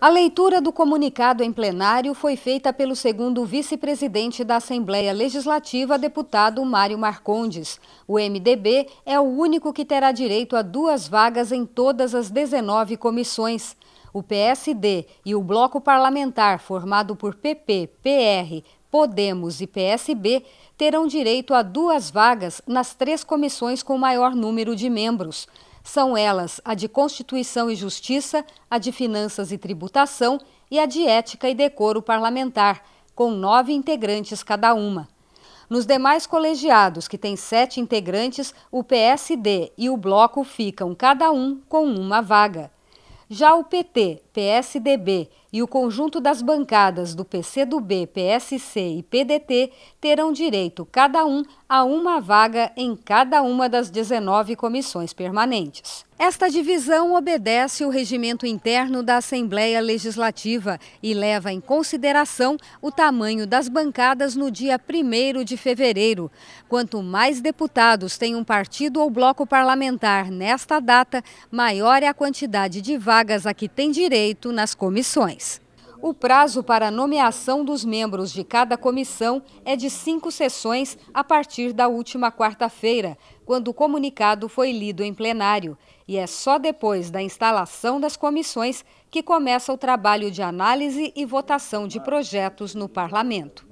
A leitura do comunicado em plenário foi feita pelo segundo vice-presidente da Assembleia Legislativa, deputado Mário Marcondes. O MDB é o único que terá direito a duas vagas em todas as 19 comissões. O PSD e o bloco parlamentar formado por PP, PR, Podemos e PSB terão direito a duas vagas nas três comissões com maior número de membros. São elas a de Constituição e Justiça, a de Finanças e Tributação e a de Ética e Decoro Parlamentar, com nove integrantes cada uma. Nos demais colegiados, que têm sete integrantes, o PSD e o Bloco ficam cada um com uma vaga. Já o PT, PSDB e o conjunto das bancadas do PCdoB, PSC e PDT terão direito, cada um, a uma vaga em cada uma das 19 comissões permanentes. Esta divisão obedece o regimento interno da Assembleia Legislativa e leva em consideração o tamanho das bancadas no dia 1 de fevereiro. Quanto mais deputados tem um partido ou bloco parlamentar nesta data, maior é a quantidade de vagas a que tem direito nas comissões. O prazo para a nomeação dos membros de cada comissão é de cinco sessões a partir da última quarta-feira, quando o comunicado foi lido em plenário. E é só depois da instalação das comissões que começa o trabalho de análise e votação de projetos no parlamento.